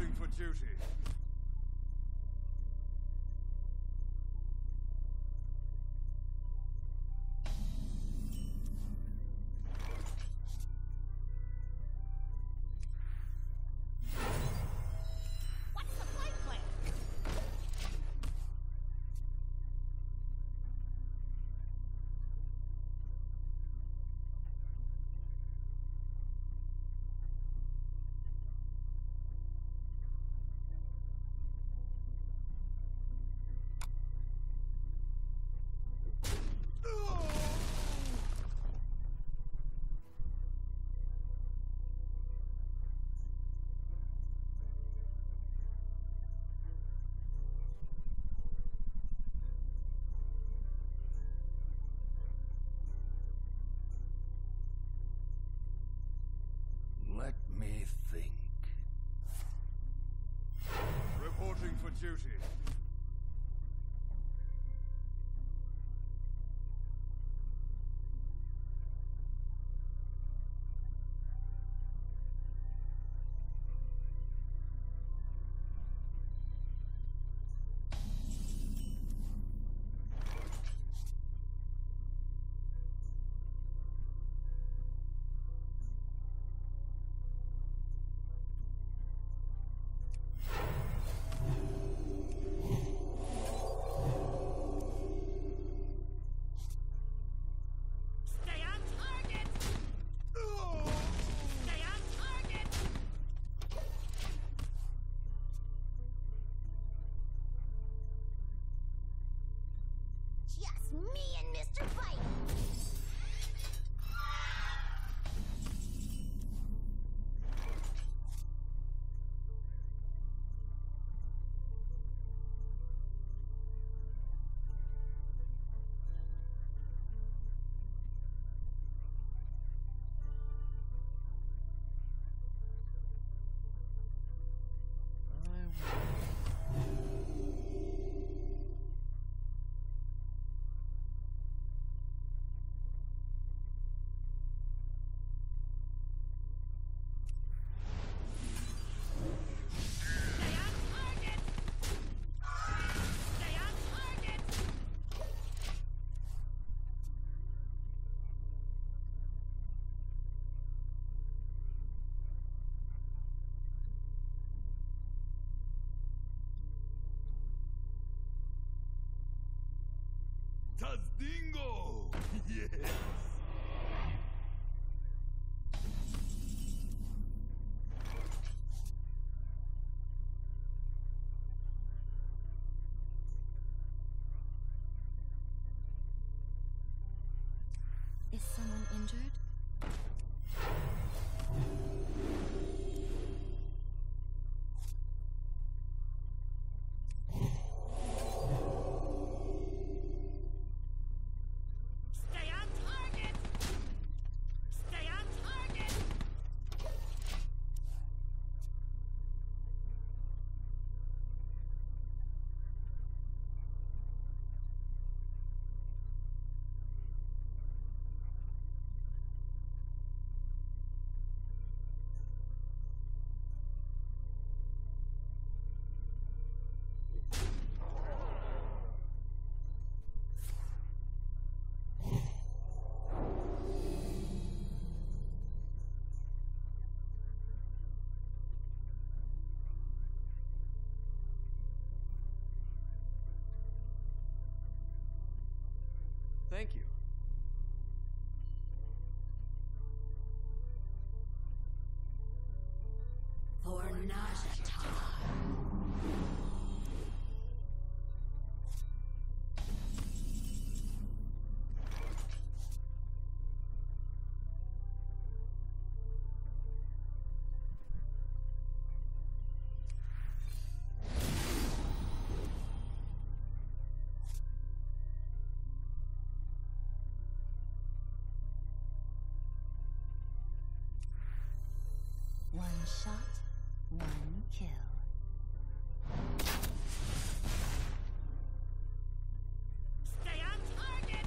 For duty. Reporting for duty. Just me and Mr. Bite. Tazdingo! Yes! Is someone injured? One shot, one kill. Stay on target!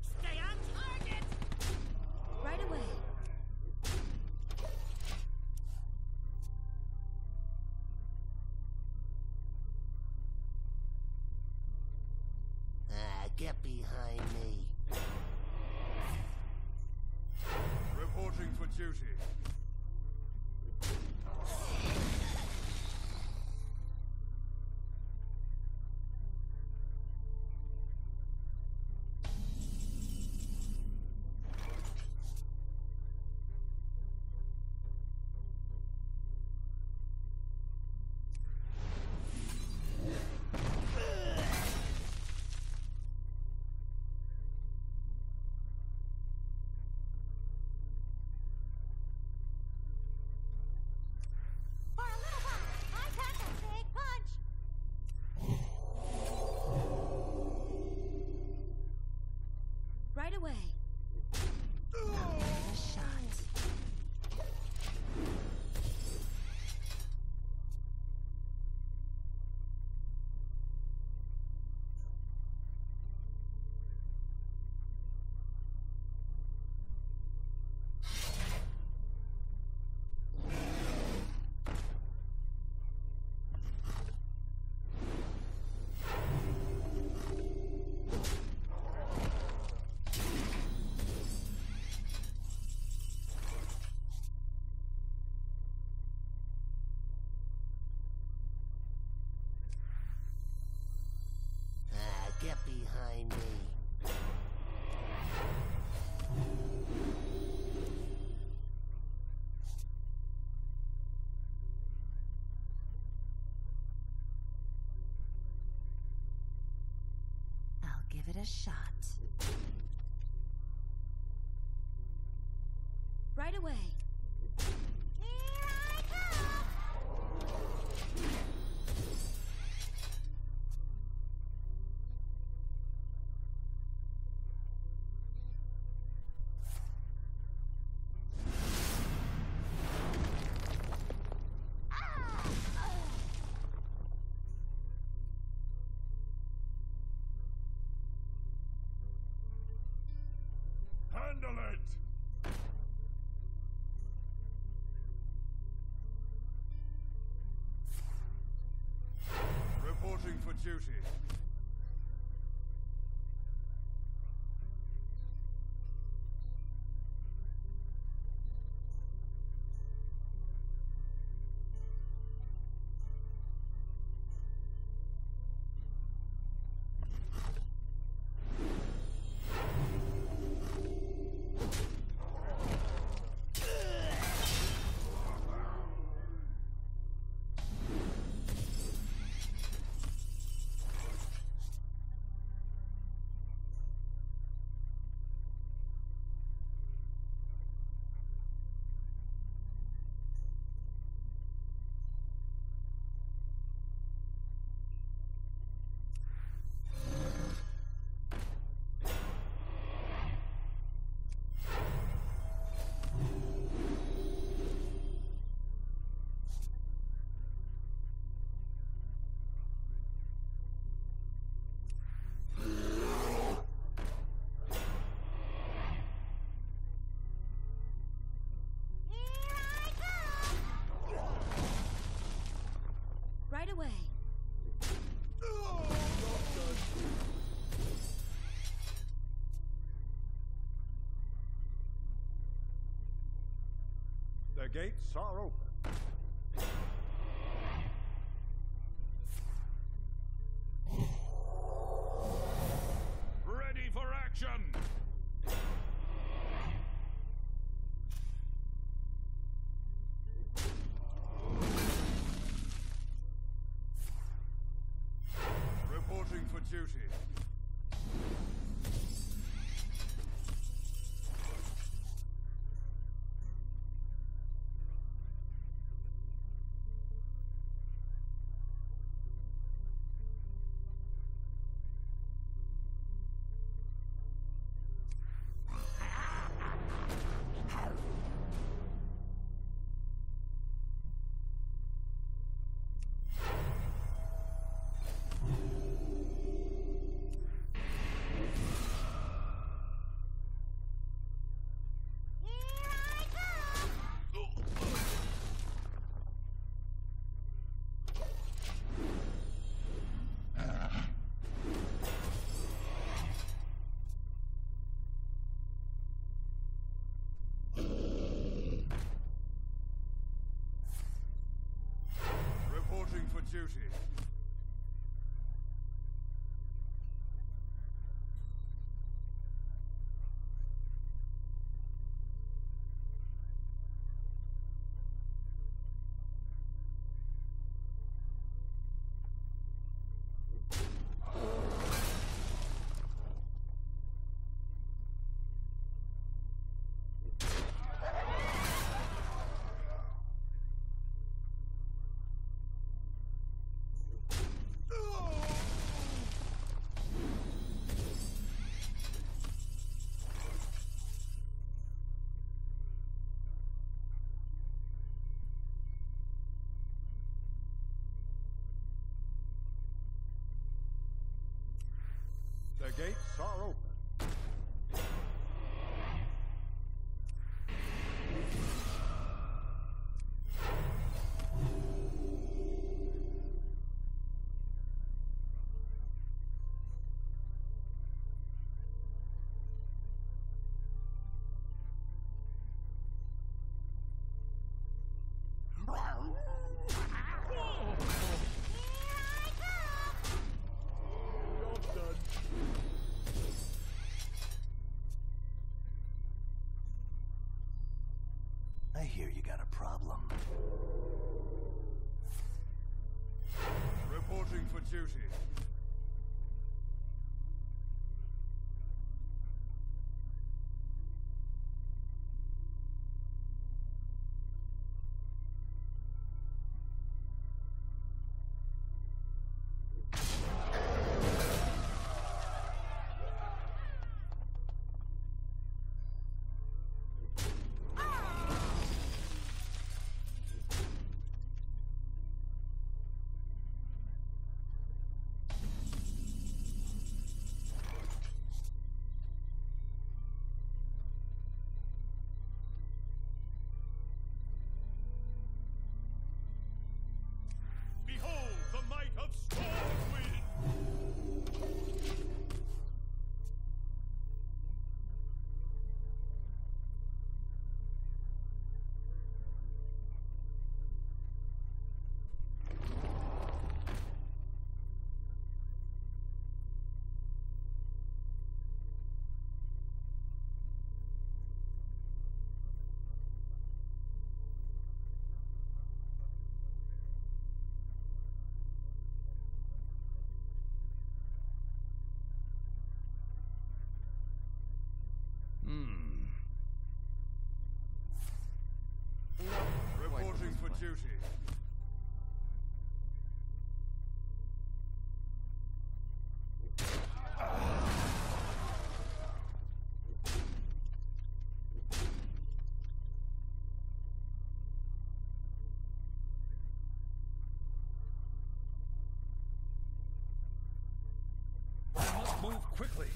Stay on target! Right away. Ah, get behind me. For duty. Get behind me. I'll give it a shot. Right away. Duty. The gates are open. Duty. Gates Hear you got a problem. Reporting for duty. Duty. Move quickly.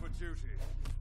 For duty.